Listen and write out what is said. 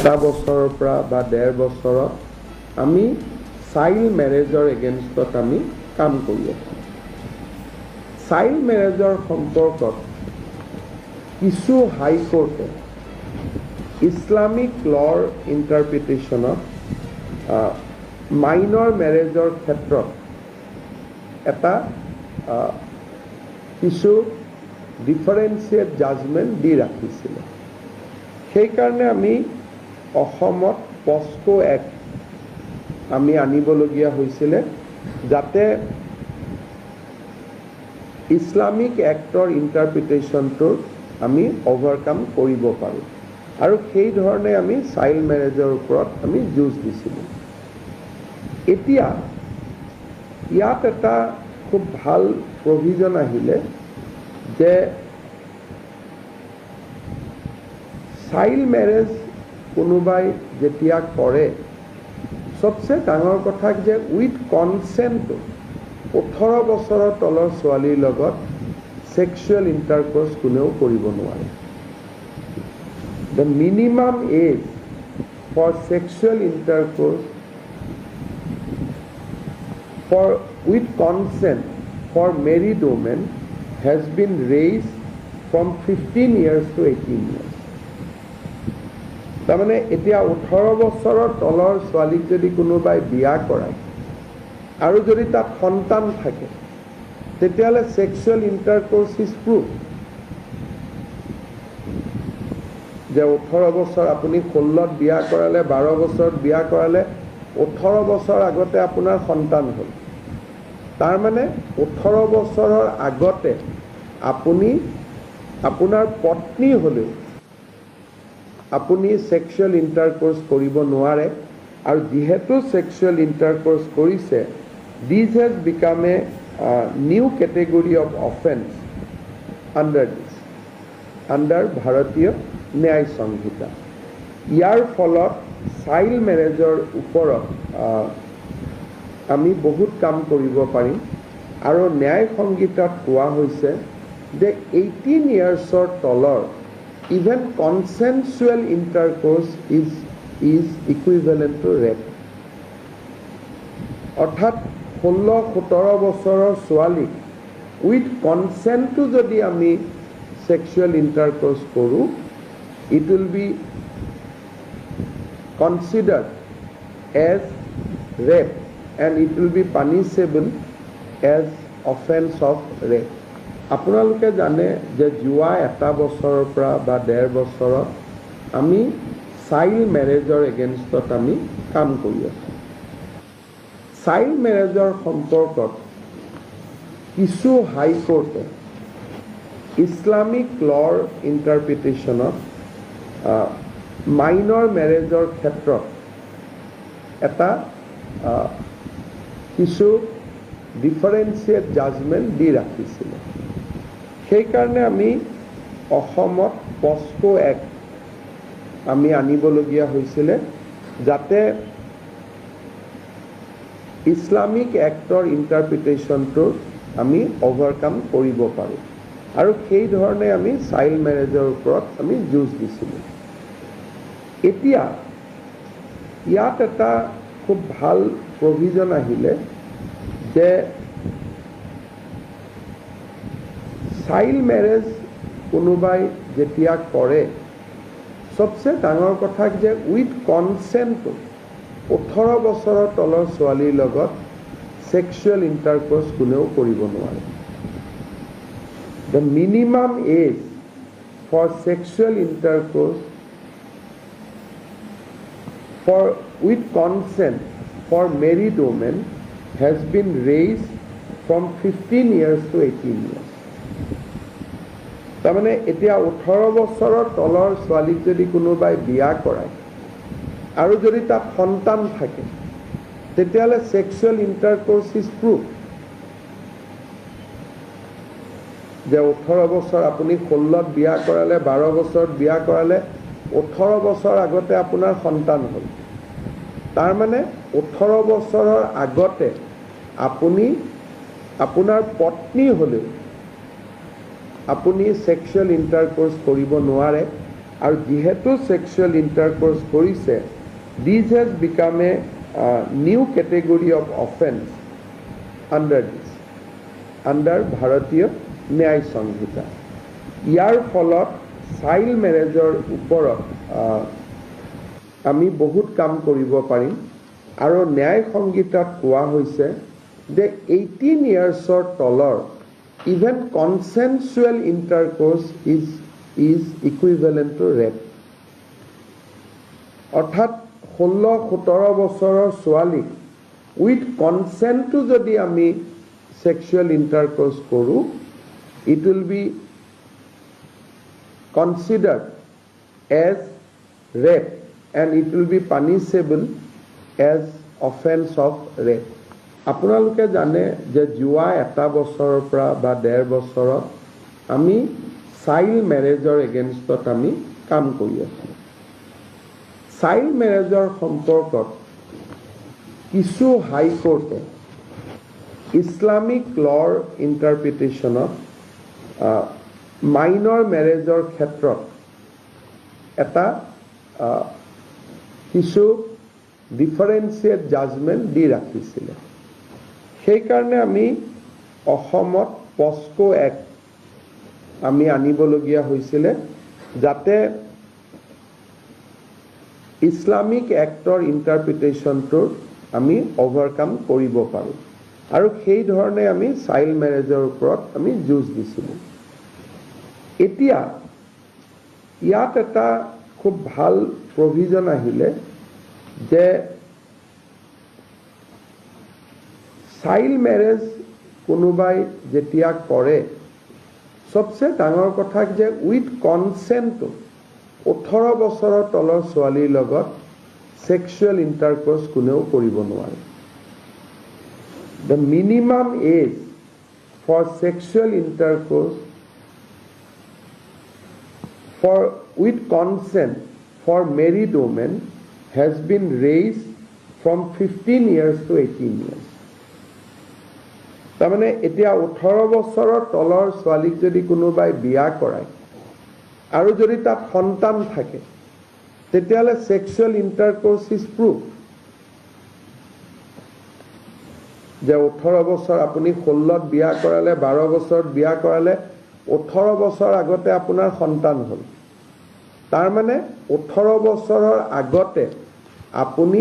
এটা বছৰৰ পৰা বা ডেৰ বছৰত আমি চাইল্ড মেৰেজৰ এগেইনষ্টত আমি কাম কৰি আছোঁ। চাইল্ড মেৰেজৰ সম্পৰ্কত কিছু হাইকোৰ্টে ইছলামিক লৰ ইণ্টাৰপ্ৰিটেশ্যনত মাইনৰ মেৰেজৰ ক্ষেত্ৰত এটা কিছু ডিফাৰেঞ্চিয়েট জাজমেণ্ট দি ৰাখিছিলে। সেইকাৰণে আমি অসমত পস্কো এক্ট আমি আনিবলগীয়া হৈছিলে যাতে ইছলামিক এক্টৰ ইণ্টাৰপ্ৰিটেশ্যনটোৰ আমি অভাৰকাম কৰিব পাৰোঁ। আৰু সেইধৰণে আমি চাইল্ড মেৰেজৰ ওপৰত আমি যুঁজ দিছিলোঁ। এতিয়া ইয়াত এটা খুব ভাল প্ৰভিজন আহিলে যে চাইল্ড মেৰেজ কোনোবাই যেতিয়া কৰে চবচে ডাঙৰ কথা যে উইথ কনচেণ্টটো ওঠৰ বছৰৰ তলৰ ছোৱালীৰ লগত ছেক্সুৱেল ইণ্টাৰক'ৰ্চ কোনেও কৰিব নোৱাৰে the minimum age for sexual intercourse for with consent for married women has been raised from 15 years to 18 years. তাৰমানে এতিয়া ওঠৰ বছৰৰ তলৰ ছোৱালীক যদি কোনোবাই বিয়া কৰায় আৰু যদি তাত সন্তান থাকে তেতিয়াহ'লে ছেক্সুৱেল ইণ্টাৰক'ৰ্চ ইজ প্ৰুফ যে ওঠৰ বছৰ আপুনি ষোল্লত বিয়া কৰালে বাৰ বছৰত বিয়া কৰালে ওঠৰ বছৰ আগতে আপোনাৰ সন্তান হ'ল। তাৰমানে ওঠৰ বছৰৰ আগতে আপুনি আপোনাৰ পত্নী হ'লেও আপুনি ছেক্সুৱেল ইণ্টাৰক'ৰ্চ কৰিব নোৱাৰে আৰু যিহেতু ছেক্সুৱেল ইণ্টাৰক'ৰ্চ কৰিছে this has become a new category of offence under this under Bharatiya Nyaya Sanhita ইয়াৰ ফলত চাইল্ড মেৰেজৰ ওপৰত আমি বহুত কাম কৰিব পাৰিম। আৰু ন্যায় সংগীতাত কোৱা হৈছে যে এইটিন ইয়াৰ্ছৰ তলৰ even consensual intercourse is is equivalent to rape অৰ্থাৎ ষোল্ল সোতৰ বছৰৰ ছোৱালীক উইথ কনচেণ্টটো যদি আমি ছেক্সুৱেল ইণ্টাৰক'ৰ্চ কৰোঁ it will be considered as rape and it will be punishable as offense of rape. আপোনালোকে জানে যে যোৱা এটা বছৰৰ পৰা বা ডেৰ বছৰত আমি চাইল্ড মেৰেজৰ এগেইনষ্টত আমি কাম কৰি আছোঁ। চাইল্ড মেৰেজৰ সম্পৰ্কত কিছু হাইকোৰ্টে ইছলামিক লৰ ইণ্টাৰপ্ৰিটেশ্যনত মাইনৰ মেৰেজৰ ক্ষেত্ৰত এটা কিছু ডিফাৰেঞ্চিয়েট জাজমেণ্ট দি ৰাখিছিলে। সেইকাৰণে আমি অসমত পস্কো এক্ট আমি আনিবলগীয়া হৈছিলে যাতে ইছলামিক এক্টৰ ইণ্টাৰপ্ৰিটেশ্যনটোৰ আমি অভাৰকাম কৰিব পাৰোঁ। আৰু সেইধৰণে আমি চাইল্ড মেৰেজৰ ওপৰত আমি যুঁজ দিছিলোঁ। এতিয়া ইয়াত এটা খুব ভাল প্ৰভিজন আহিলে যে চাইল্ড মেৰেজ কোনোবাই যেতিয়া কৰে চবচে ডাঙৰ কথা যে উইথ কনচেণ্টটো ওঠৰ বছৰৰ তলৰ ছোৱালীৰ লগত ছেক্সুৱেল ইণ্টাৰক'ৰ্চ কোনেও কৰিব নোৱাৰে the minimum age for sexual intercourse for with consent for married women has been raised from 15 years to 18 years. তাৰমানে এতিয়া ওঠৰ বছৰৰ তলৰ ছোৱালীক যদি কোনোবাই বিয়া কৰায় আৰু যদি তাত সন্তান থাকে তেতিয়াহ'লে ছেক্সুৱেল ইণ্টাৰক'ৰ্চ ইজ প্ৰুফ যে ওঠৰ বছৰ আপুনি ষোল্লত বিয়া কৰালে বাৰ বছৰত বিয়া কৰালে ওঠৰ বছৰ আগতে আপোনাৰ সন্তান হ'ল। তাৰমানে ওঠৰ বছৰৰ আগতে আপুনি আপোনাৰ পত্নী হ'লেও আপুনি ছেক্সুৱেল ইণ্টাৰক'ৰ্চ কৰিব নোৱাৰে আৰু যিহেতু ছেক্সুৱেল ইণ্টাৰক'ৰ্চ কৰিছে this has become a new category of offence under this under Bharatiya Nyaya Sanhita ইয়াৰ ফলত চাইল্ড মেৰেজৰ ওপৰত আমি বহুত কাম কৰিব পাৰিম। আৰু ন্যায় সংহিতাত কোৱা হৈছে যে এইটিন ইয়াৰ্ছৰ তলৰ even consensual intercourse is is equivalent to rape অৰ্থাৎ ষোল্ল সোতৰ বছৰৰ ছোৱালীক উইথ কনচেণ্টটো যদি আমি ছেক্সুৱেল ইণ্টাৰক'ৰ্চ কৰোঁ it will be considered as rape and it will be punishable as offense of rape. আপোনালোকে জানে যে যোৱা এটা বছৰৰ পৰা বা ডেৰ বছৰত আমি চাইল্ড মেৰেজৰ এগেইনষ্টত আমি কাম কৰি আছোঁ। চাইল্ড মেৰেজৰ সম্পৰ্কত কিছু হাইকোৰ্টে ইছলামিক লৰ ইণ্টাৰপ্ৰিটেশ্যনত মাইনৰ মেৰেজৰ ক্ষেত্ৰত এটা কিছু ডিফাৰেঞ্চিয়েট জাজমেণ্ট দি ৰাখিছিলে। সেইকাৰণে আমি অসমত পস্কো এক্ট আমি আনিবলগীয়া হৈছিলে যাতে ইছলামিক এক্টৰ ইণ্টাৰপ্ৰিটেশ্যনটোৰ আমি অভাৰকাম কৰিব পাৰোঁ। আৰু সেই ধৰণে আমি চাইল্ড মেৰেজৰ ওপৰত আমি যুঁজ দিছিলোঁ। এতিয়া ইয়াত এটা খুব ভাল প্ৰভিজন আহিলে যে চাইল্ড মেৰেজ কোনোবাই যেতিয়া কৰে, চবচে ডাঙৰ কথা যে উইথ কনচেণ্টটো ওঠৰ বছৰৰ তলৰ ছোৱালীৰ লগত ছেক্সুৱেল ইণ্টাৰক'ৰ্চ কোনেও কৰিব নোৱাৰে the minimum age for sexual intercourse for with consent for married women has been raised from 15 years to 18 years. তাৰমানে এতিয়া ওঠৰ বছৰৰ তলৰ ছোৱালীক যদি কোনোবাই বিয়া কৰায় আৰু যদি তাত সন্তান থাকে তেতিয়াহ'লে ছেক্সুৱেল ইণ্টাৰক'ৰ্চ ইজ প্ৰুফ যে ওঠৰ বছৰ আপুনি ষোল্লত বিয়া কৰালে বাৰ বছৰত বিয়া কৰালে ওঠৰ বছৰ আগতে আপোনাৰ সন্তান হ'ল। তাৰমানে ওঠৰ বছৰৰ আগতে আপুনি